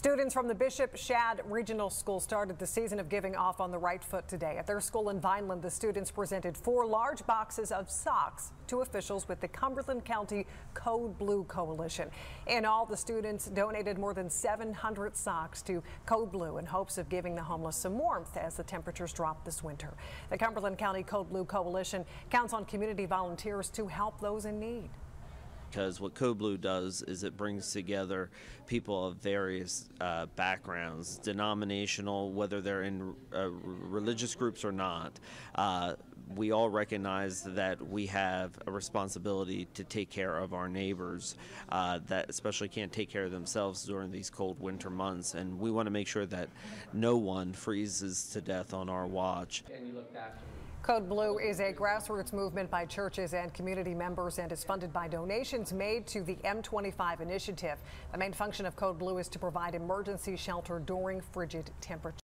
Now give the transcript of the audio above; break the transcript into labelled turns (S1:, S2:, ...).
S1: Students from the Bishop Schad Regional School started the season of giving off on the right foot today. At their school in Vineland, the students presented four large boxes of socks to officials with the Cumberland County Code Blue Coalition. In all, the students donated more than 700 socks to Code Blue in hopes of giving the homeless some warmth as the temperatures drop this winter. The Cumberland County Code Blue Coalition counts on community volunteers to help those in need
S2: because what Code Blue does is it brings together people of various uh, backgrounds, denominational, whether they're in uh, religious groups or not. Uh, we all recognize that we have a responsibility to take care of our neighbors uh, that especially can't take care of themselves during these cold winter months, and we want to make sure that no one freezes to death on our watch.
S1: Code Blue is a grassroots movement by churches and community members and is funded by donations made to the M25 initiative. The main function of Code Blue is to provide emergency shelter during frigid temperatures.